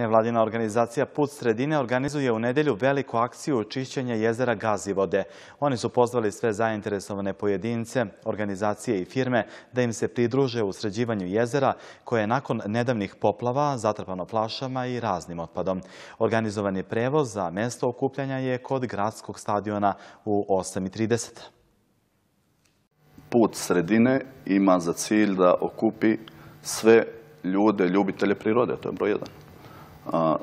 Nevladina organizacija Put sredine organizuje u nedelju veliku akciju čišćenja jezera Gazivode. Oni su pozvali sve zainteresovane pojedince, organizacije i firme da im se pridruže u sređivanju jezera koje je nakon nedavnih poplava zatrpano flašama i raznim otpadom. Organizovani prevoz za mesto okupljanja je kod gradskog stadiona u 8.30. Put sredine ima za cilj da okupi sve ljude, ljubitelje prirode, to je broj jedan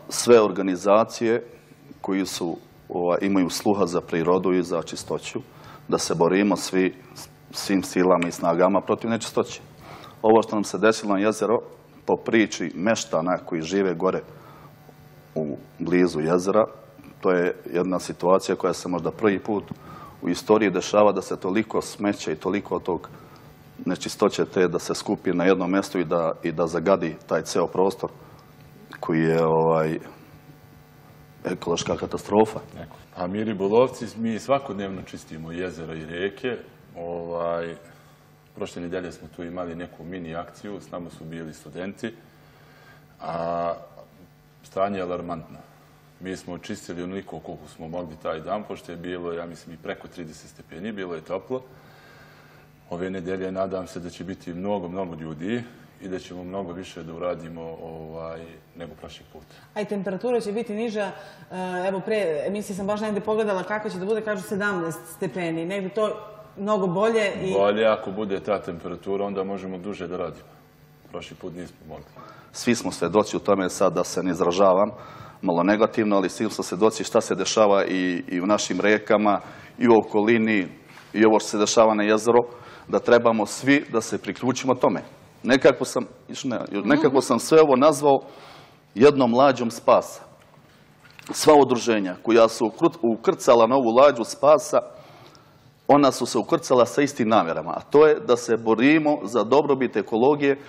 sve organizacije koji su, imaju sluha za prirodu i za čistoću, da se borimo svi, svim silama i snagama protiv nečistoće. Ovo što nam se desilo na jezero, po priči meštana koji žive gore u blizu jezera, to je jedna situacija koja se možda prvi put u istoriji dešava da se toliko smeće i toliko tog nečistoće te da se skupi na jednom mjestu i da, i da zagadi taj ceo prostor koji je ovaj, ekološka katastrofa. A mi ribolovci, mi svakodnevno čistimo jezera i rijeke. Ovaj, prošle nedelje smo tu imali neku mini akciju, s nama su bili studenti, a stanje je alarmantno. Mi smo očistili onoliko koliko smo mogli taj dan, pošto je bilo, ja mislim, i preko 30 stepeni, bilo je toplo. Ove nedelje nadam se da će biti mnogo, mnogo ljudi i da ćemo mnogo više da uradimo ovaj, nego prošli put. A i temperatura će biti niža. Eh, evo, pre emisije sam baš negdje pogledala kako će da bude, kažu 17 stepeni. Negdje to mnogo bolje. I... Bolje ako bude ta temperatura, onda možemo duže da radimo. Prošli put nismo mogli. Svi smo svedoci u tome sad da se ne izražavam malo negativno, ali svi smo svedoci šta se dešava i, i u našim rekama i u okolini i ovo što se dešava na jezero, da trebamo svi da se priključimo tome. Nekako sam, nekako sam sve ovo nazvao jednom lađom spasa. Sva udruženja koja su ukrcala na ovu lađu spasa, ona su se ukrcala sa istim namjerama, a to je da se borimo za dobrobit ekologije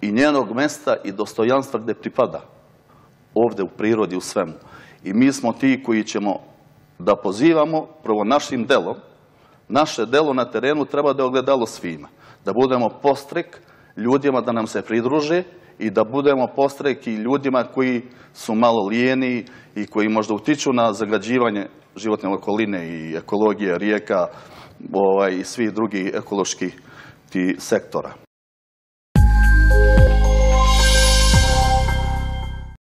i njenog mesta i dostojanstva gdje pripada. Ovdje u prirodi, u svemu. I mi smo ti koji ćemo da pozivamo prvo našim delom. Naše delo na terenu treba da je ogledalo svima. Da budemo postrek ljudima da nam se pridruže i da budemo postreki ljudima koji su malo lijeni i koji možda utiču na zagađivanje životne okoline i ekologije rijeka ovaj, i svih drugih ekoloških sektora.